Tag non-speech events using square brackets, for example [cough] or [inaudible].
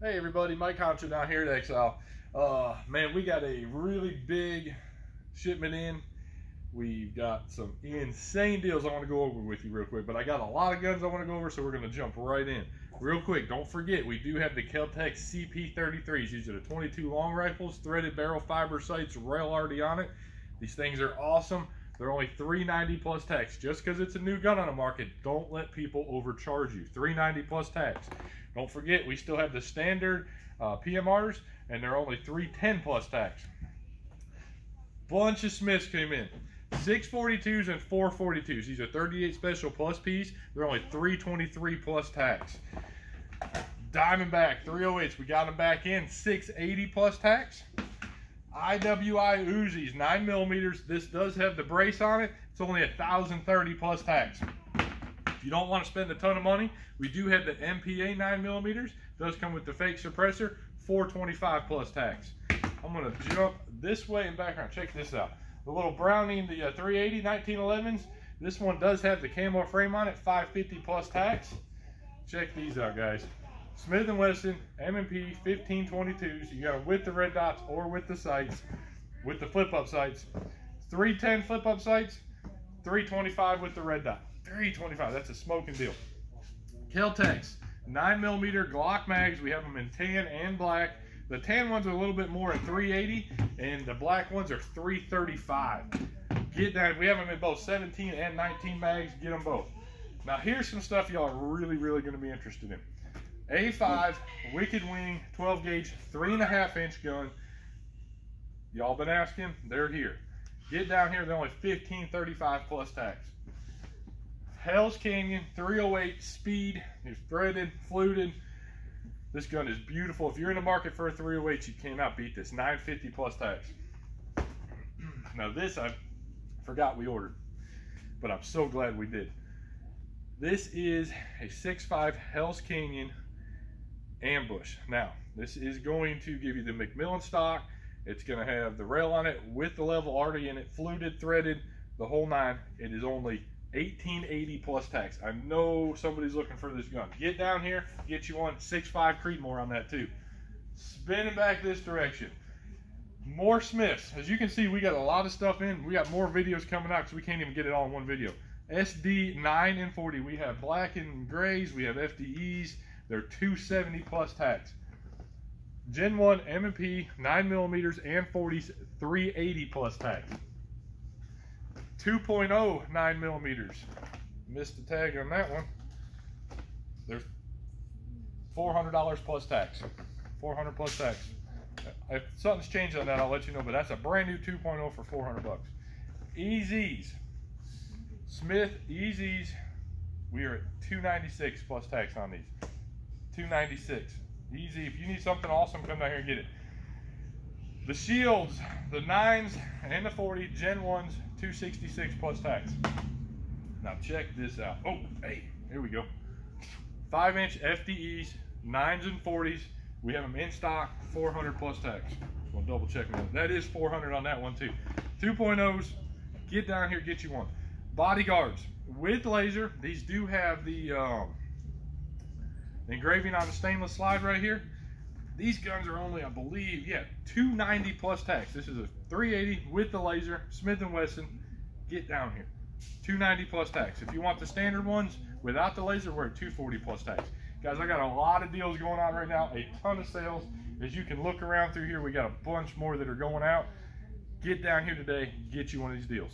Hey everybody, Mike Honcho down here at Exile. Uh, man, we got a really big shipment in. We've got some insane deals I want to go over with you real quick, but I got a lot of guns I want to go over, so we're going to jump right in. Real quick, don't forget, we do have the Kel-Tec CP33s. These are the 22 long rifles, threaded barrel fiber sights, rail already on it. These things are awesome. They're only 390 plus tax. Just because it's a new gun on the market, don't let people overcharge you. 390 plus tax. Don't forget, we still have the standard uh, PMRs, and they're only 310 plus tax. Bunch of Smiths came in. 642s and 442s. These are 38 special plus piece. They're only 323 plus tax. Diamondback 308s. We got them back in. 680 plus tax. IWI Uzis, 9 millimeters. This does have the brace on it. It's only 1,030 plus tax. If you don't want to spend a ton of money, we do have the MPA 9 millimeters. Does come with the fake suppressor, 425 plus tax. I'm going to jump this way and back around. Check this out. The little Browning, the uh, 380 1911s. This one does have the camo frame on it, 550 plus tax. Check these out, guys. Smith & Wesson M&P 1522s. You got them with the red dots or with the sights, with the flip-up sights. 310 flip-up sights, 325 with the red dot. 325, that's a smoking deal. Kel-Tecs, 9mm Glock mags. We have them in tan and black. The tan ones are a little bit more at 380, and the black ones are 335. Get down. We have them in both 17 and 19 mags. Get them both. Now, here's some stuff y'all are really, really going to be interested in. A5 Wicked Wing 12 gauge, three and a half inch gun. Y'all been asking? They're here. Get down here, they're only 1535 plus tax. Hell's Canyon 308 speed, it's threaded, fluted. This gun is beautiful. If you're in the market for a 308, you cannot beat this. 950 plus tax. [clears throat] now this I forgot we ordered, but I'm so glad we did. This is a 6.5 Hell's Canyon ambush. Now, this is going to give you the McMillan stock. It's going to have the rail on it with the level already in it, fluted, threaded, the whole nine. It is only 1880 plus tax. I know somebody's looking for this gun. Get down here, get you one 6.5 Creedmoor on that too. Spinning back this direction. More Smiths. As you can see, we got a lot of stuff in. We got more videos coming out because we can't even get it all in one video. SD 9 and 40. We have black and grays. We have FDEs. They're 270 plus tax. Gen 1 M&P 9 millimeters and 40s 380 plus tax. 2.0 9 millimeters. Missed the tag on that one. There's $400 plus tax. 400 plus tax. If something's changed on that, I'll let you know. But that's a brand new 2.0 for 400 bucks. EZs. Smith EZs. We are at 296 plus tax on these. 296. Easy. If you need something awesome, come down here and get it. The Shields, the 9s and the 40, Gen 1s, 266 plus tax. Now check this out. Oh, hey, here we go. 5 inch FDEs, 9s and 40s. We have them in stock, 400 plus tax. We'll double check that. That is 400 on that one too. 2.0s, get down here, get you one. Bodyguards with laser. These do have the um, engraving on the stainless slide right here. These guns are only, I believe, yeah, 290 plus tax. This is a 380 with the laser, Smith & Wesson. Get down here. 290 plus tax. If you want the standard ones without the laser, we're at 240 plus tax. Guys, I got a lot of deals going on right now, a ton of sales. As you can look around through here, we got a bunch more that are going out. Get down here today, get you one of these deals.